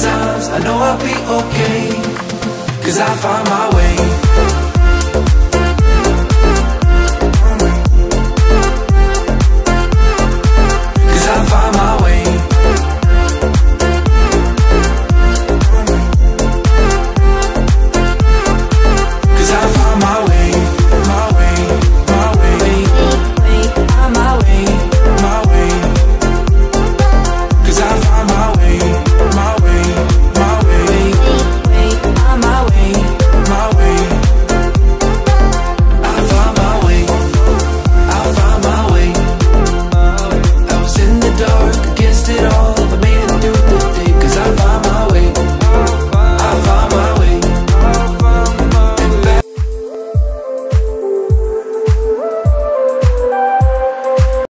times I know I'll be okay. Cause I find my way.